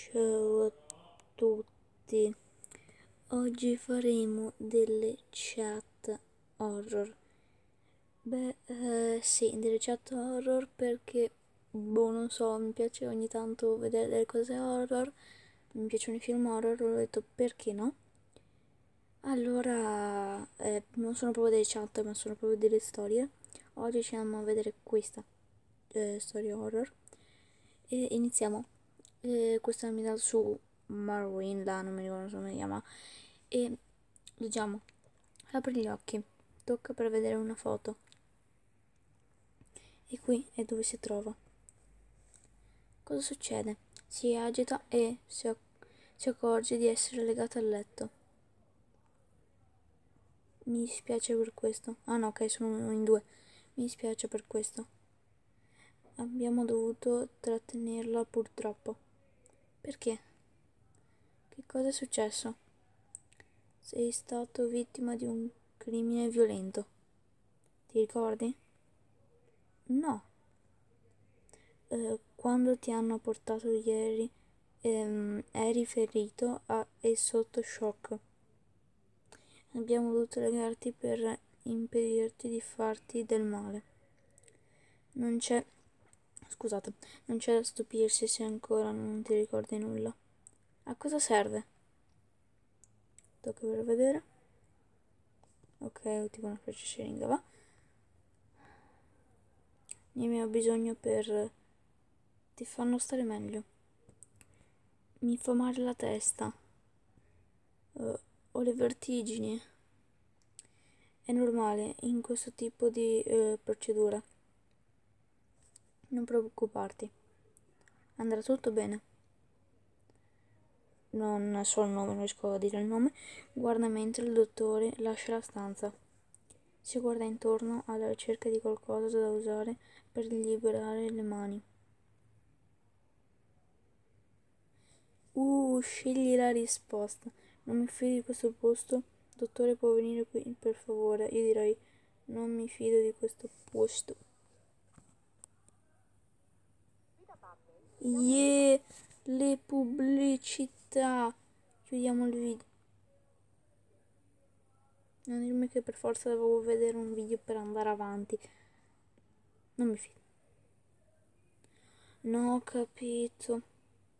Ciao a tutti, oggi faremo delle chat horror. Beh, eh, sì, delle chat horror perché, boh, non so, mi piace ogni tanto vedere delle cose horror, mi piacciono i film horror, ho detto perché no? Allora, eh, non sono proprio delle chat, ma sono proprio delle storie. Oggi ci andiamo a vedere questa eh, storia horror e iniziamo eh, questa mi dà su Marwin, là non mi ricordo come si chiama, e leggiamo, apri gli occhi, tocca per vedere una foto, e qui è dove si trova. Cosa succede? Si agita e si, si accorge di essere legata al letto. Mi dispiace per questo. Ah no, ok, sono in due. Mi dispiace per questo. Abbiamo dovuto trattenerla purtroppo. Perché? Che cosa è successo? Sei stato vittima di un crimine violento. Ti ricordi? No. Eh, quando ti hanno portato ieri ehm, eri ferito a, e sotto shock. Abbiamo dovuto legarti per impedirti di farti del male. Non c'è Scusate, non c'è da stupirsi se ancora non ti ricordi nulla. A cosa serve? Tocca per vedere. Ok, tipo una specie sheringa, va? Ne abbiamo bisogno per... ti fanno stare meglio. Mi fa male la testa. Uh, ho le vertigini. È normale in questo tipo di uh, procedura. Non preoccuparti. Andrà tutto bene. Non so il nome, non riesco a dire il nome. Guarda mentre il dottore lascia la stanza. Si guarda intorno alla ricerca di qualcosa da usare per liberare le mani. Uh, scegli la risposta. Non mi fido di questo posto. Dottore, può venire qui, per favore? Io direi non mi fido di questo posto. Yeah, le pubblicità. Chiudiamo il video. Non dirmi che per forza devo vedere un video per andare avanti. Non mi fido. No, ho capito.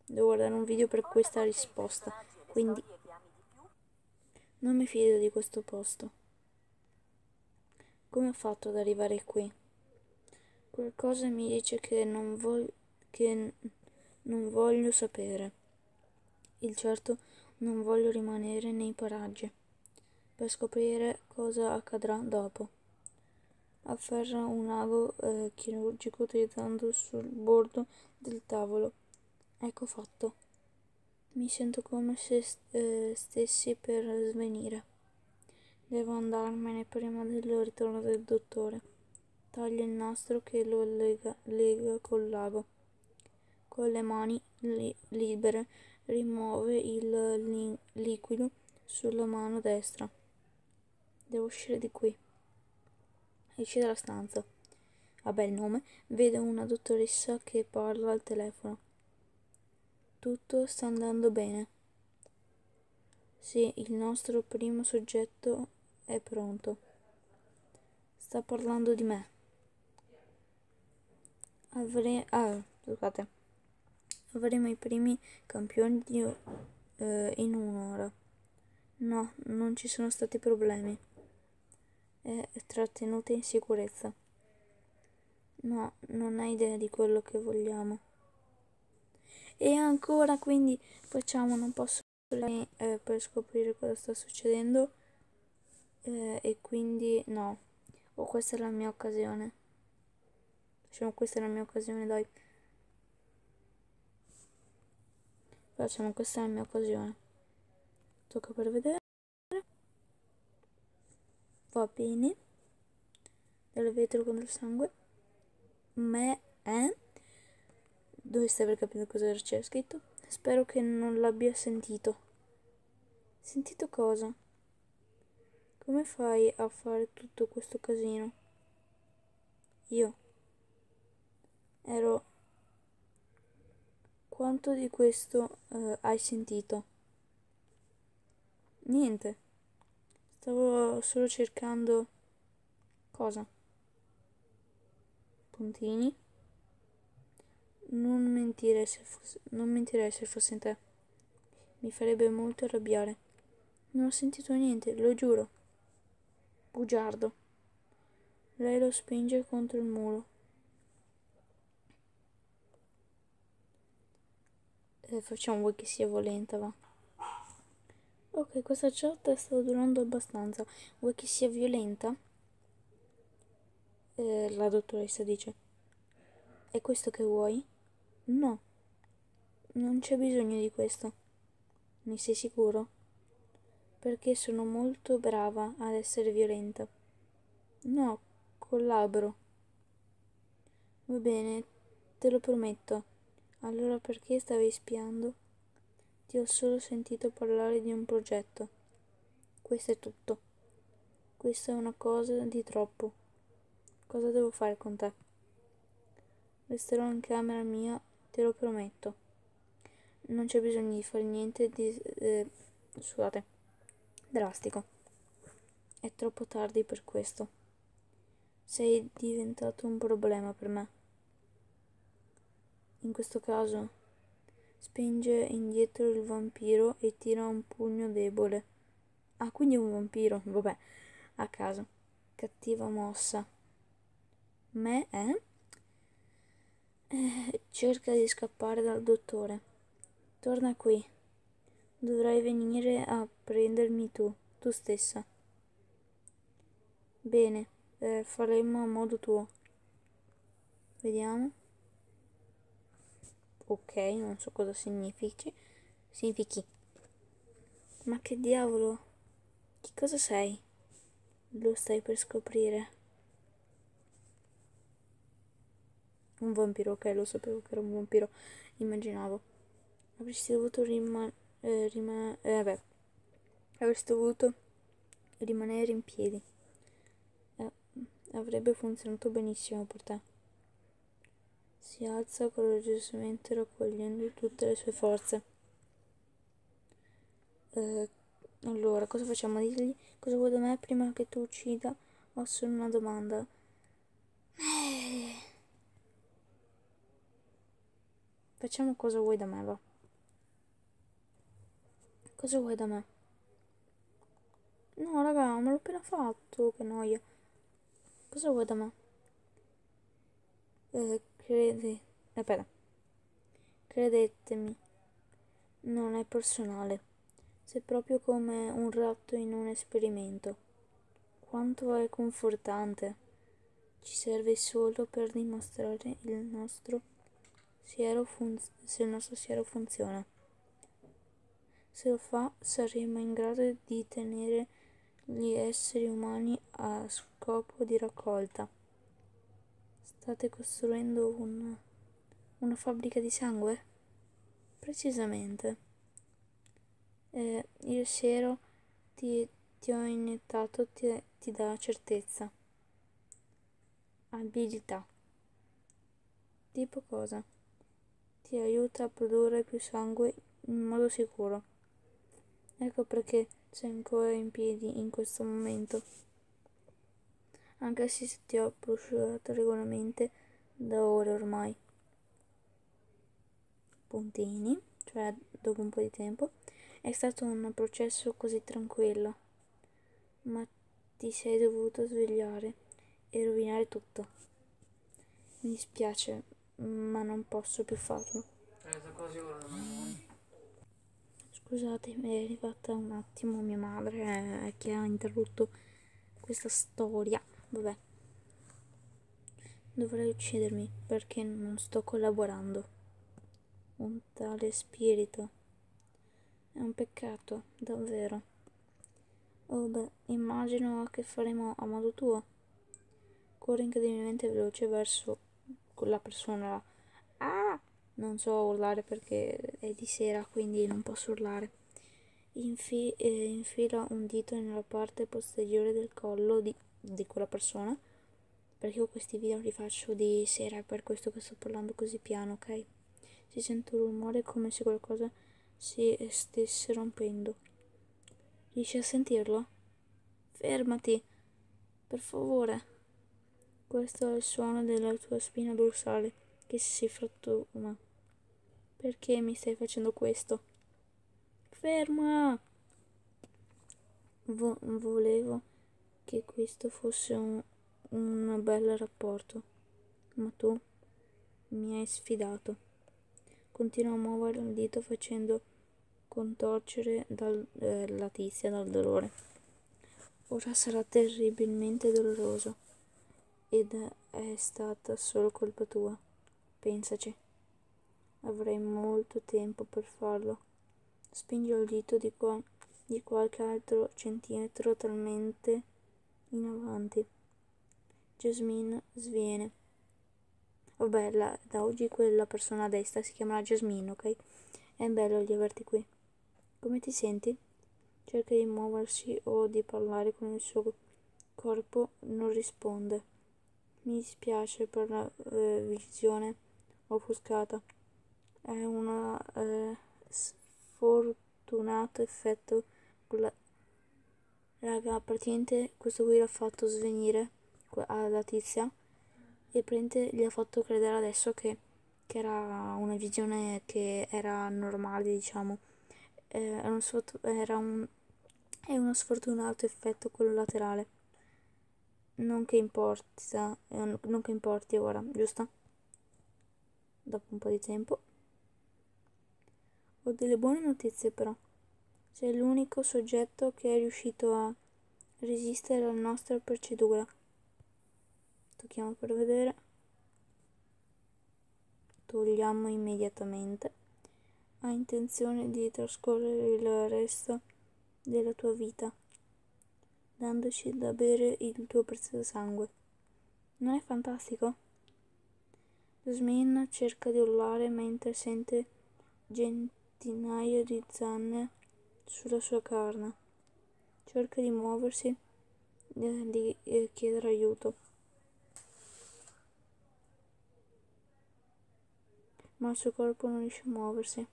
Devo guardare un video per questa risposta. Quindi non mi fido di questo posto. Come ho fatto ad arrivare qui? Qualcosa mi dice che non voglio che non voglio sapere. Il certo non voglio rimanere nei paraggi per scoprire cosa accadrà dopo. Afferra un ago eh, chirurgico utilizzando sul bordo del tavolo. Ecco fatto. Mi sento come se eh, stessi per svenire. Devo andarmene prima del ritorno del dottore. Taglia il nastro che lo lega, lega col lago con le mani li libere rimuove il liquido sulla mano destra. Devo uscire di qui. Esce dalla stanza. Ha bel nome. Vede una dottoressa che parla al telefono. Tutto sta andando bene. Sì, il nostro primo soggetto è pronto. Sta parlando di me. Avrei... Ah, scusate avremo i primi campioni di, eh, in un'ora. No, non ci sono stati problemi. È trattenuta in sicurezza. No, non hai idea di quello che vogliamo. E ancora, quindi facciamo, non posso eh, per scoprire cosa sta succedendo. Eh, e quindi no. O oh, questa è la mia occasione. Diciamo, questa è la mia occasione, dai. Facciamo questa è la mia occasione. Tocca per vedere. Va bene. Del vetro con del sangue. Me, eh? Dove stai per capire cosa c'è scritto? Spero che non l'abbia sentito. Sentito cosa? Come fai a fare tutto questo casino? Io ero Quanto di questo eh, hai sentito? Niente. Stavo solo cercando... Cosa? Puntini. Non mentire se fosse... non mentirei se fosse in te. Mi farebbe molto arrabbiare. Non ho sentito niente, lo giuro. Bugiardo. Lei lo spinge contro il muro. Eh, facciamo vuoi che sia violenta, va. Ok, questa chat sta durando abbastanza. Vuoi che sia violenta? Eh, la dottoressa dice. È questo che vuoi? No. Non c'è bisogno di questo. Ne sei sicuro? Perché sono molto brava ad essere violenta. No, collaboro. Va bene, te lo prometto. Allora perché stavi spiando? Ti ho solo sentito parlare di un progetto. Questo è tutto. Questa è una cosa di troppo. Cosa devo fare con te? Resterò in camera mia, te lo prometto. Non c'è bisogno di fare niente di... Eh, scusate. Drastico. È troppo tardi per questo. Sei diventato un problema per me. In questo caso, spinge indietro il vampiro e tira un pugno debole. Ah, quindi un vampiro, vabbè, a caso. Cattiva mossa. Me, eh? eh? Cerca di scappare dal dottore. Torna qui. Dovrai venire a prendermi tu, tu stessa. Bene, eh, faremo a modo tuo. Vediamo ok, non so cosa significhi. Significhi. Ma che diavolo? Che cosa sei? Lo stai per scoprire. Un vampiro, ok, lo sapevo che era un vampiro, immaginavo. Avresti dovuto rimanere... Eh, rima eh, vabbè. Avresti dovuto rimanere in piedi. Eh, avrebbe funzionato benissimo per te. Si alza coraggiosamente raccogliendo tutte le sue forze. Eh, allora, cosa facciamo? Digli cosa vuoi da me prima che tu uccida? Ho solo una domanda. Eh. Facciamo cosa vuoi da me, va. Cosa vuoi da me? No, raga, me l'ho appena fatto, che noia. Cosa vuoi da me? Eh, credi... Aspetta. Credetemi, non è personale. Sei proprio come un ratto in un esperimento. Quanto è confortante. Ci serve solo per dimostrare il nostro se il nostro siero funziona. Se lo fa, saremo in grado di tenere gli esseri umani a scopo di raccolta. State costruendo un, una fabbrica di sangue? Precisamente. Eh, il siero ti, ti ho iniettato ti, ti dà certezza. Abilità. Tipo cosa? Ti aiuta a produrre più sangue in modo sicuro. Ecco perché sei ancora in piedi in questo momento anche se ti ho prosciugato regolarmente da ore ormai. Puntini, cioè dopo un po' di tempo, è stato un processo così tranquillo, ma ti sei dovuto svegliare e rovinare tutto. Mi dispiace, ma non posso più farlo. Scusate, è arrivata un attimo mia madre eh, che ha interrotto questa storia. Vabbè. Dovrei uccidermi perché non sto collaborando. Un tale spirito. È un peccato, davvero. Oh beh, immagino che faremo a modo tuo. Corri incredibilmente veloce verso quella persona. Ah! Non so urlare perché è di sera, quindi non posso urlare. Infi eh, infila un dito nella parte posteriore del collo di di quella persona perché io questi video li faccio di sera per questo che sto parlando così piano ok Si sente un rumore come se qualcosa si stesse rompendo. Riesci a sentirlo? Fermati, per favore. Questo è il suono della tua spina dorsale che si frattuma. Perché mi stai facendo questo? Ferma! Vo- volevo che questo fosse un, un bel rapporto, ma tu mi hai sfidato. Continua a muovere il dito facendo contorcere dal, eh, la tizia dal dolore. Ora sarà terribilmente doloroso ed è stata solo colpa tua. Pensaci. Avrei molto tempo per farlo. Spingi il dito di, qua, di qualche altro centimetro talmente in avanti. Jasmine sviene. Vabbè, la, da oggi quella persona a destra si chiamerà Jasmine, ok? È bello di averti qui. Come ti senti? Cerca di muoversi o di parlare con il suo corpo, non risponde. Mi dispiace per la eh, visione offuscata. È un eh, sfortunato effetto. Raga, praticamente questo qui l'ha fatto svenire alla tizia e praticamente gli ha fatto credere adesso che, che era una visione che era normale, diciamo. Eh, era, un, era un, è uno sfortunato effetto collaterale. Non che importa, eh, non che importi ora, giusto? Dopo un po' di tempo. Ho delle buone notizie però. Sei l'unico soggetto che è riuscito a resistere alla nostra procedura. Tocchiamo per vedere. Togliamo immediatamente. Ha intenzione di trascorrere il resto della tua vita, dandoci da bere il tuo prezioso sangue. Non è fantastico? Jasmine cerca di urlare mentre sente centinaia di zanne sulla sua carne. Cerca di muoversi, eh, di eh, chiedere aiuto. Ma il suo corpo non riesce a muoversi.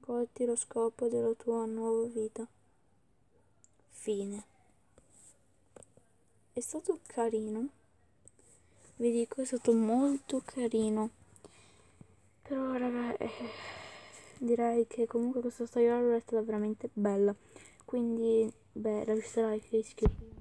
Goditi lo scopo della tua nuova vita. Fine. È stato carino. Vi dico, è stato molto carino. Però, raga, eh, direi che comunque questa storia è stata veramente bella. Quindi, beh, lasciate like e iscrivetevi.